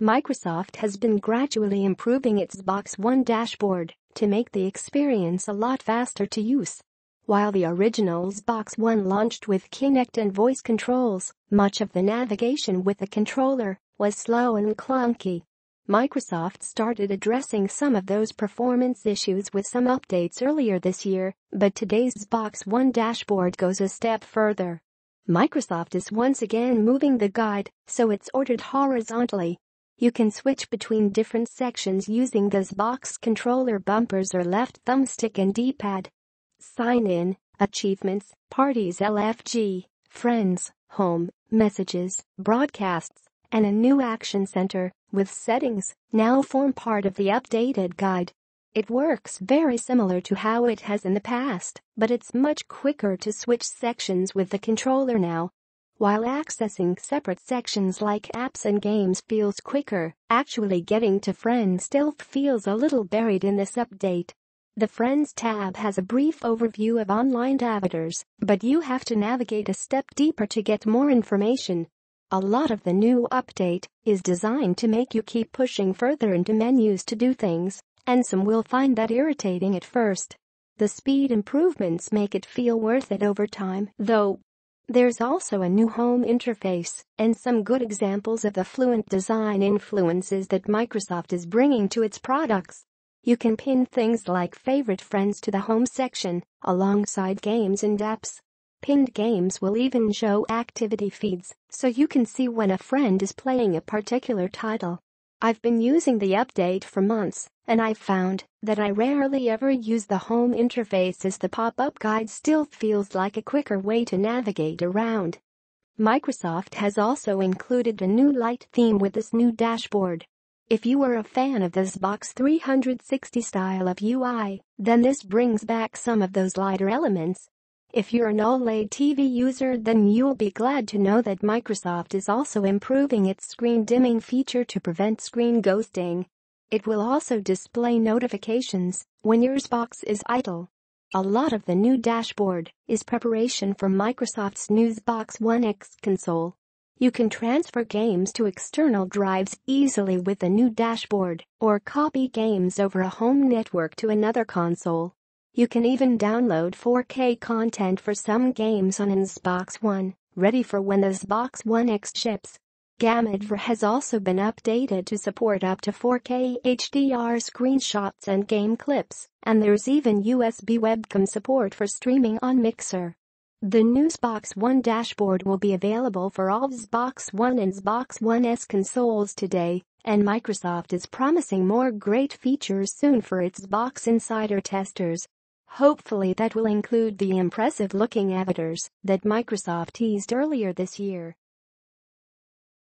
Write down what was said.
Microsoft has been gradually improving its Xbox One dashboard to make the experience a lot faster to use. While the original Xbox One launched with Kinect and voice controls, much of the navigation with the controller was slow and clunky. Microsoft started addressing some of those performance issues with some updates earlier this year, but today's Xbox One dashboard goes a step further. Microsoft is once again moving the guide, so it's ordered horizontally. You can switch between different sections using the Xbox controller bumpers or left thumbstick and D-pad. Sign in, achievements, parties LFG, friends, home, messages, broadcasts, and a new action center with settings now form part of the updated guide. It works very similar to how it has in the past, but it's much quicker to switch sections with the controller now. While accessing separate sections like apps and games feels quicker, actually getting to friends still feels a little buried in this update. The Friends tab has a brief overview of online avatars, but you have to navigate a step deeper to get more information. A lot of the new update is designed to make you keep pushing further into menus to do things, and some will find that irritating at first. The speed improvements make it feel worth it over time, though. There's also a new home interface and some good examples of the fluent design influences that Microsoft is bringing to its products. You can pin things like favorite friends to the home section alongside games and apps. Pinned games will even show activity feeds so you can see when a friend is playing a particular title. I've been using the update for months and I've found that I rarely ever use the home interface as the pop-up guide still feels like a quicker way to navigate around. Microsoft has also included a new light theme with this new dashboard if you are a fan of the Xbox 360 style of UI, then this brings back some of those lighter elements. If you're an OLED TV user then you'll be glad to know that Microsoft is also improving its screen dimming feature to prevent screen ghosting. It will also display notifications when your Xbox is idle. A lot of the new dashboard is preparation for Microsoft's new Xbox One X console. You can transfer games to external drives easily with the new dashboard or copy games over a home network to another console. You can even download 4K content for some games on Xbox One, ready for when the Xbox One X ships. Game DVR has also been updated to support up to 4K HDR screenshots and game clips, and there's even USB webcam support for streaming on Mixer. The new Xbox One dashboard will be available for all Xbox One and Xbox One S consoles today, and Microsoft is promising more great features soon for its Xbox Insider testers. Hopefully that will include the impressive looking avatars that Microsoft teased earlier this year.